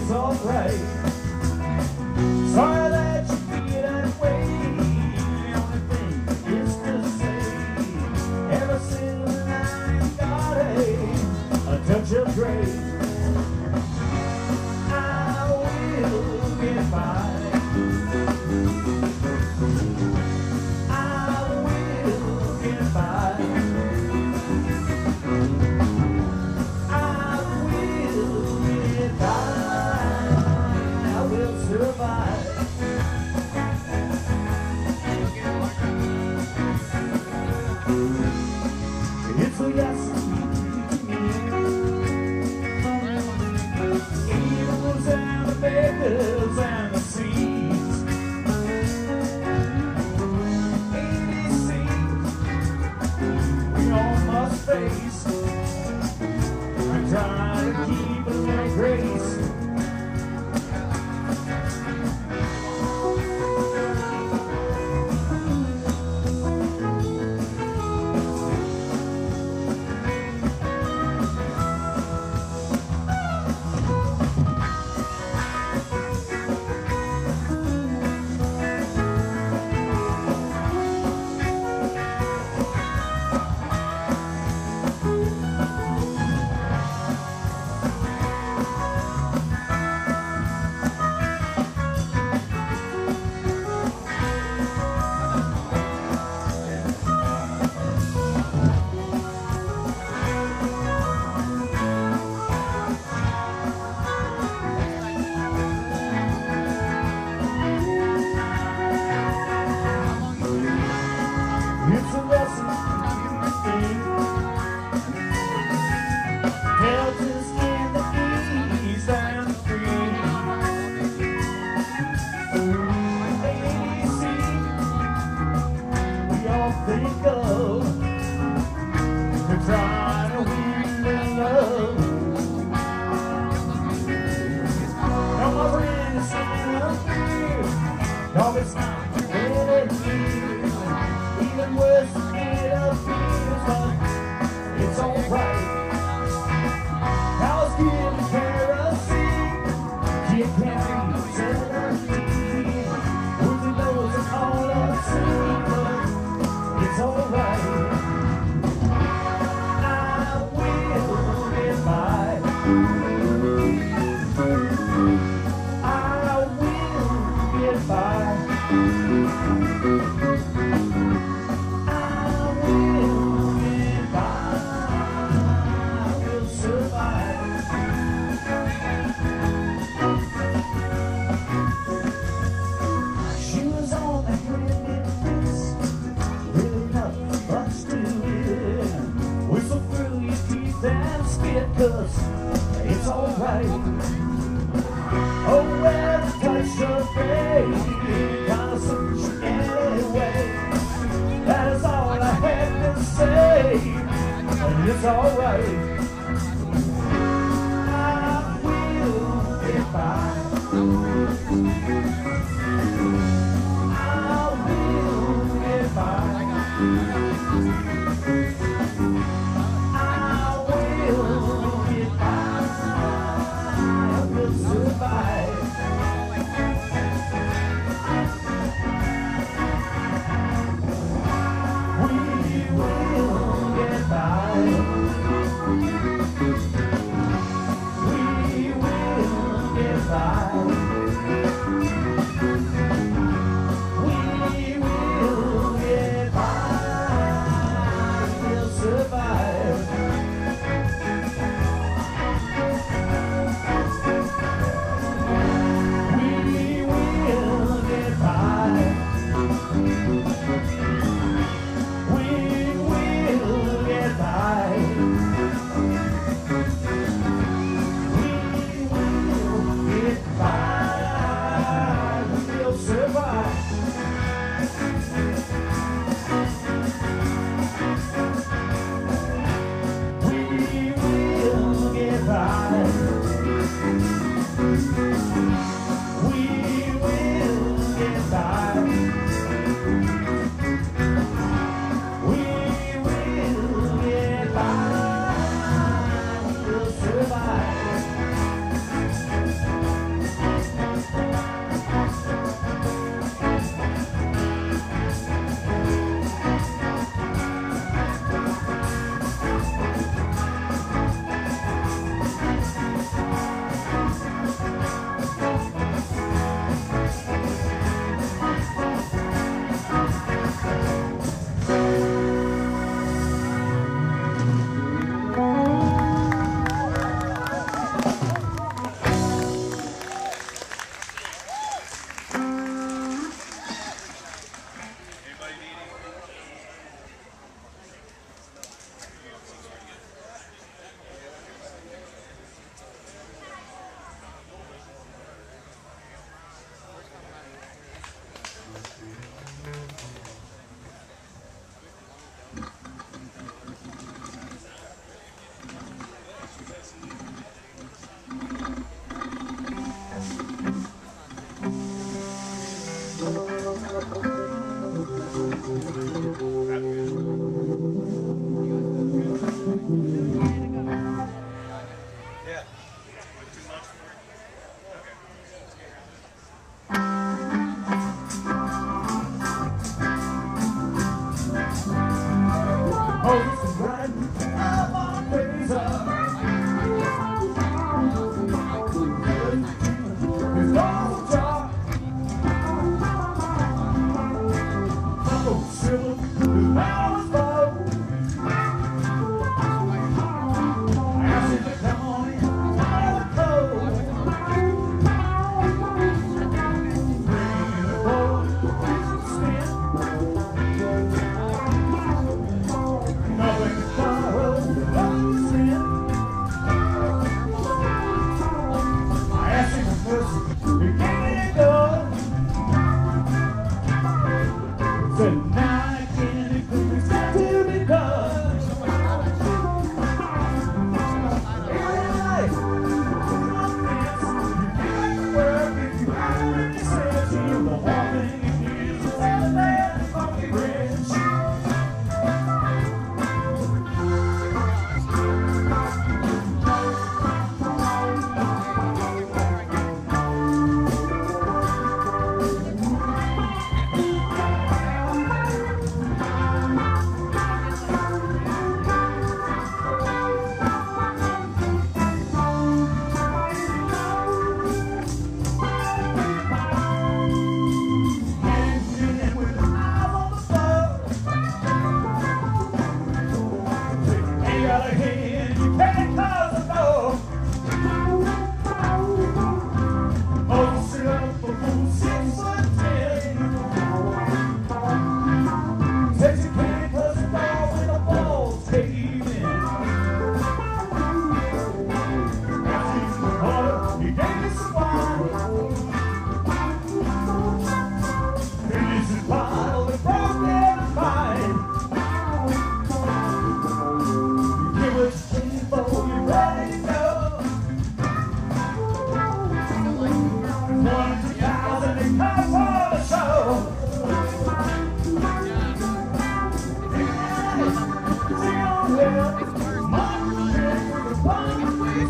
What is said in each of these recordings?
it's alright.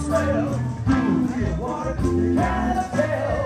yourself. You get water, you gotta tell.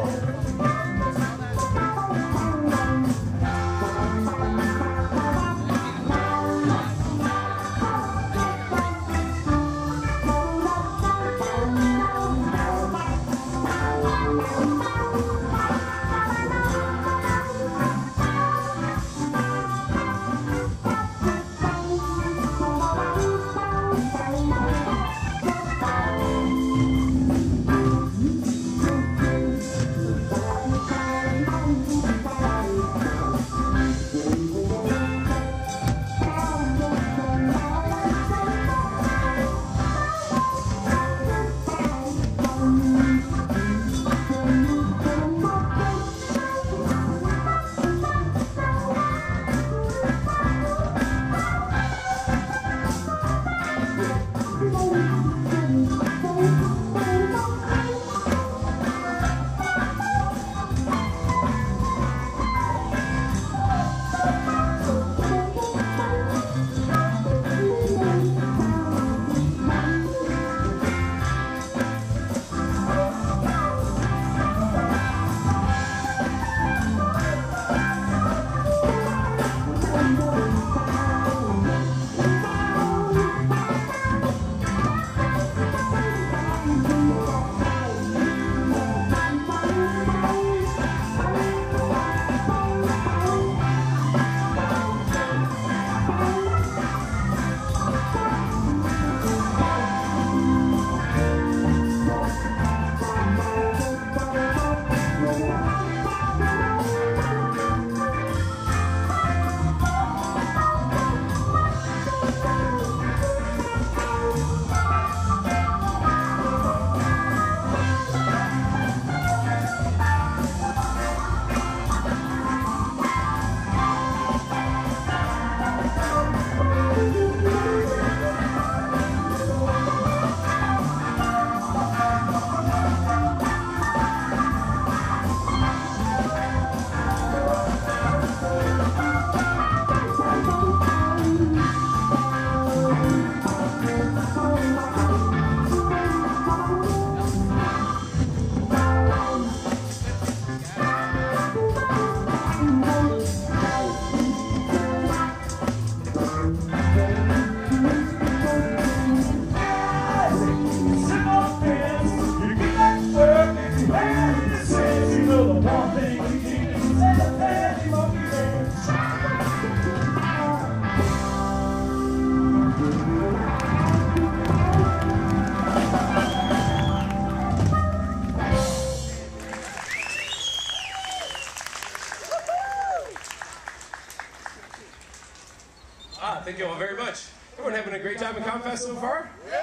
So far? Yeah!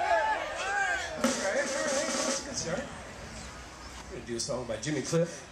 All right, all right. That's a good start. I'm going to do a song by Jimmy Cliff.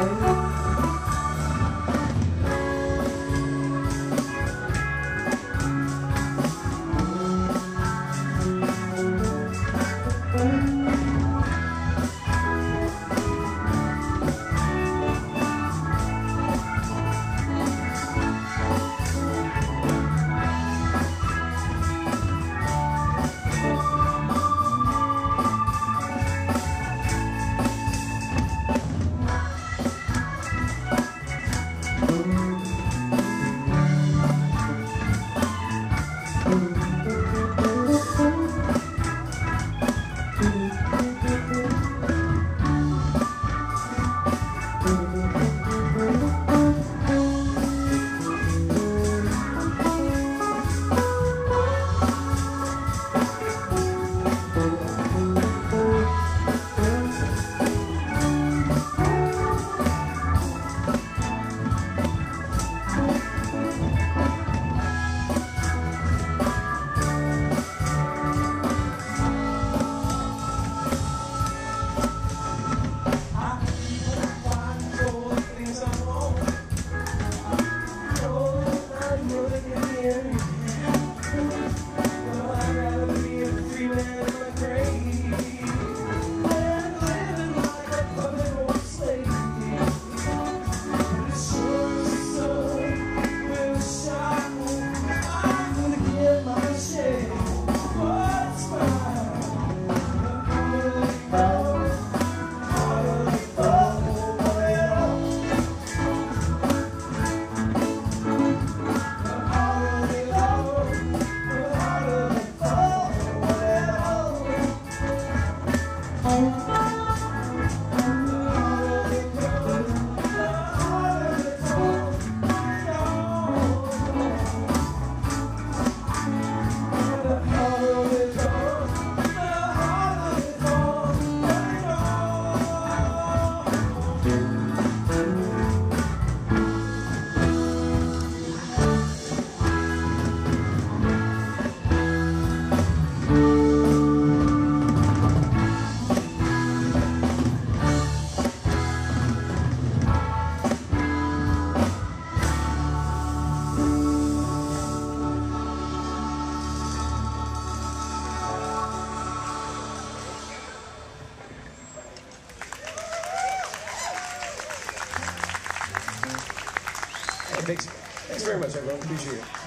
Amen.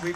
Fui,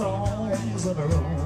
songs on a row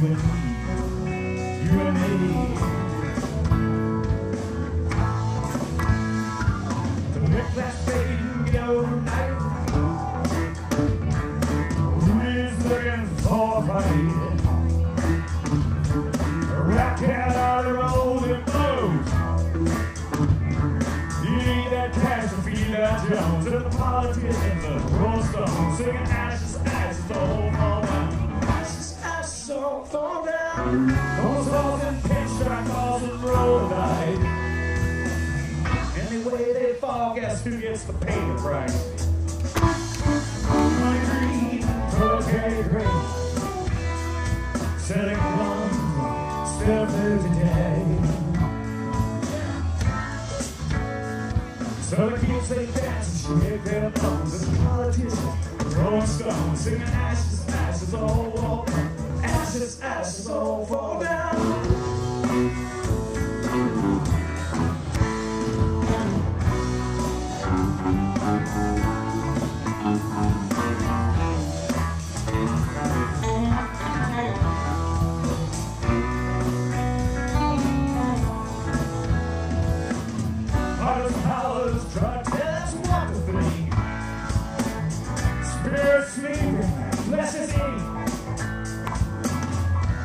with singing out. sing, let's just sing.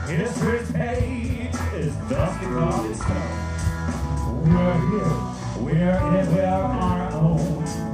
His first page is dusty colored coat. We're here, we're in, it. we're our own.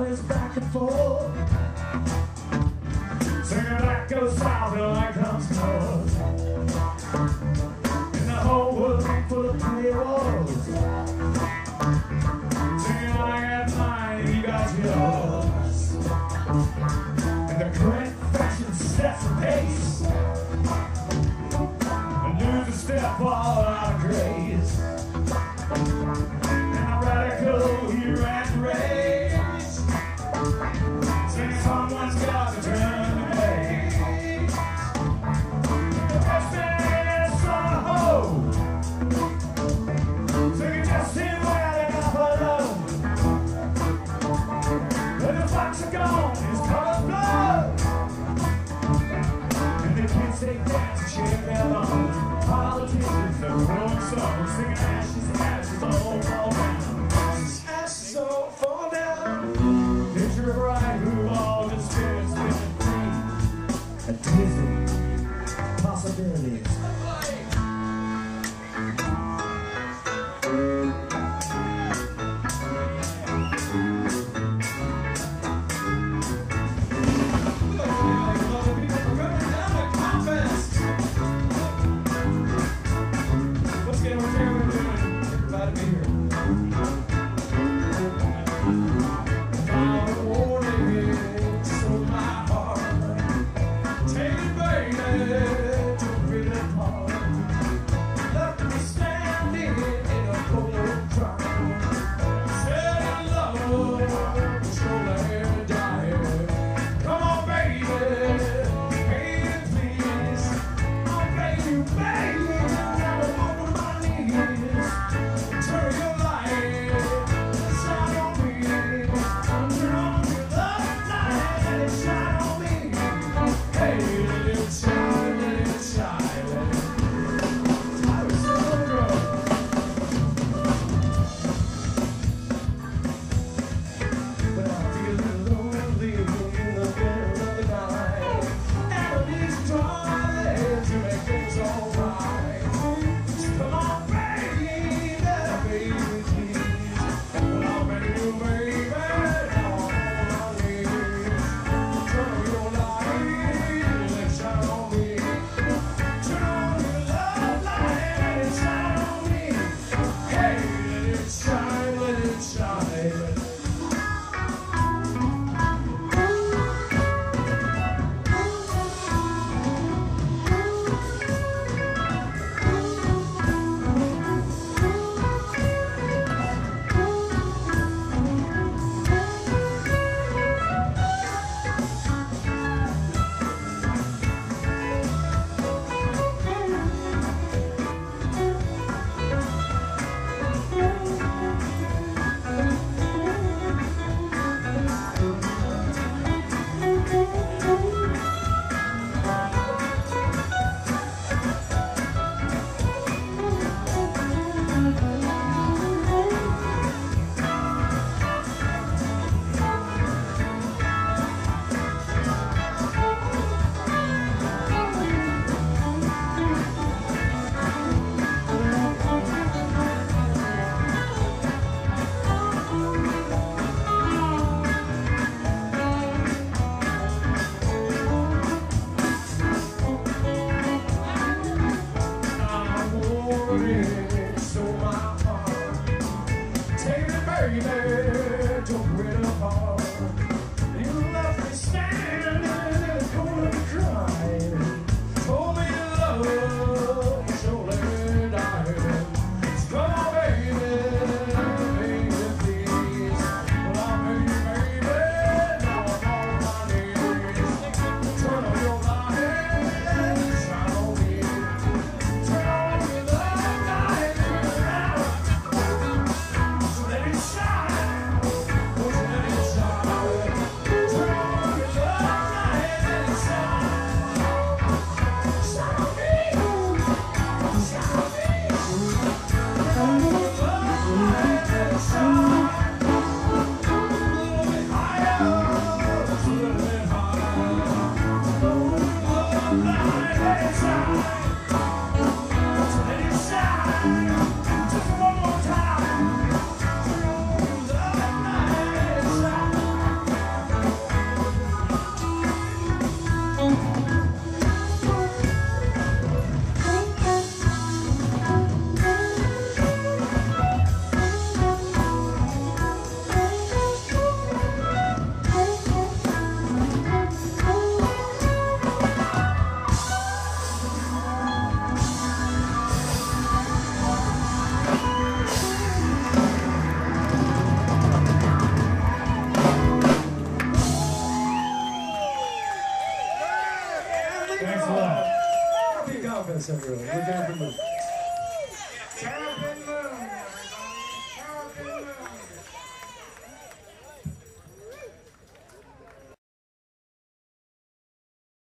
It's back and forth. Singing like goes south till I comes north. So, singing ashes, ashes all, all around.